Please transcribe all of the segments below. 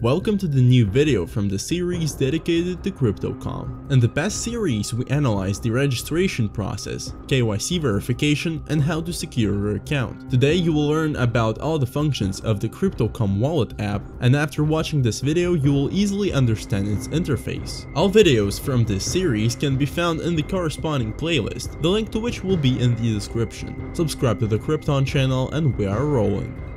Welcome to the new video from the series dedicated to Crypto.com. In the past series we analyzed the registration process, KYC verification and how to secure your account. Today you will learn about all the functions of the Crypto.com wallet app and after watching this video you will easily understand its interface. All videos from this series can be found in the corresponding playlist, the link to which will be in the description. Subscribe to the Crypton channel and we are rolling.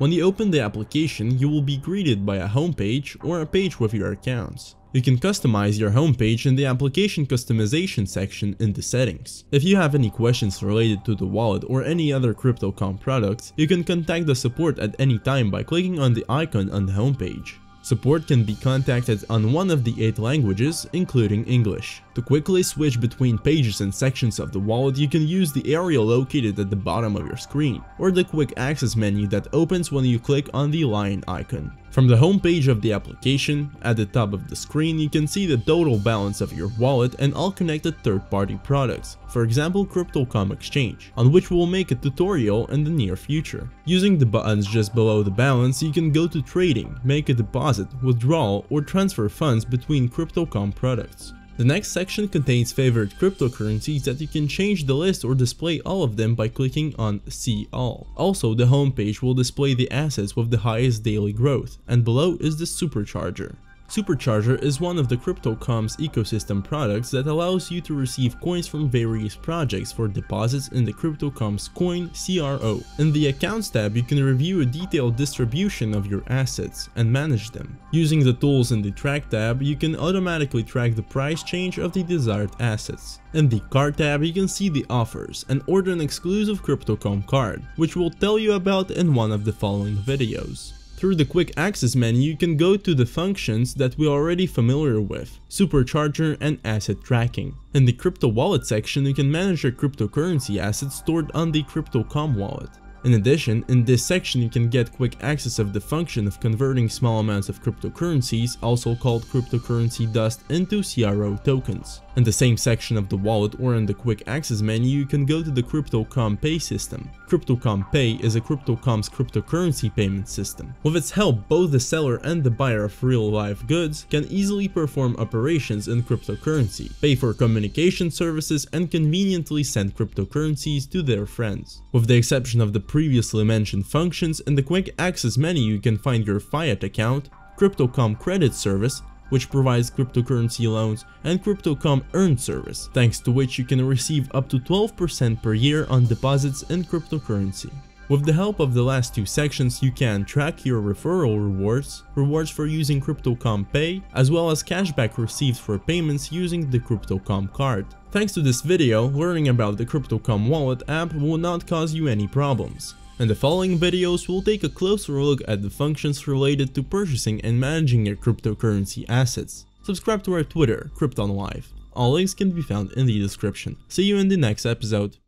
When you open the application, you will be greeted by a homepage or a page with your accounts. You can customize your homepage in the application customization section in the settings. If you have any questions related to the wallet or any other Crypto.com products, you can contact the support at any time by clicking on the icon on the homepage. Support can be contacted on one of the 8 languages, including English. To quickly switch between pages and sections of the wallet, you can use the area located at the bottom of your screen, or the quick access menu that opens when you click on the lion icon. From the home page of the application, at the top of the screen you can see the total balance of your wallet and all connected third-party products, for example Crypto.com Exchange, on which we'll make a tutorial in the near future. Using the buttons just below the balance, you can go to trading, make a deposit, withdrawal or transfer funds between Crypto.com products. The next section contains favorite cryptocurrencies that you can change the list or display all of them by clicking on see all. Also the homepage will display the assets with the highest daily growth and below is the supercharger. Supercharger is one of the Crypto.com's ecosystem products that allows you to receive coins from various projects for deposits in the Crypto.com's Coin CRO. In the Accounts tab, you can review a detailed distribution of your assets and manage them. Using the Tools in the Track tab, you can automatically track the price change of the desired assets. In the Card tab, you can see the offers and order an exclusive Crypto.com card, which we'll tell you about in one of the following videos. Through the quick access menu, you can go to the functions that we are already familiar with, supercharger and asset tracking. In the crypto wallet section, you can manage your cryptocurrency assets stored on the Crypto.com wallet. In addition, in this section you can get quick access of the function of converting small amounts of cryptocurrencies, also called cryptocurrency dust, into CRO tokens. In the same section of the wallet or in the quick access menu you can go to the Crypto.com Pay system. Crypto.com Pay is a Crypto.com's cryptocurrency payment system. With its help, both the seller and the buyer of real-life goods can easily perform operations in cryptocurrency, pay for communication services and conveniently send cryptocurrencies to their friends. With the exception of the previously mentioned functions, in the quick access menu you can find your Fiat account, Crypto.com credit service, which provides cryptocurrency loans, and Crypto.com Earn service, thanks to which you can receive up to 12% per year on deposits in cryptocurrency. With the help of the last two sections, you can track your referral rewards, rewards for using Crypto.com Pay, as well as cashback received for payments using the Crypto.com card. Thanks to this video, learning about the Crypto.com wallet app will not cause you any problems. In the following videos, we'll take a closer look at the functions related to purchasing and managing your cryptocurrency assets. Subscribe to our Twitter, Crypton Live. All links can be found in the description. See you in the next episode.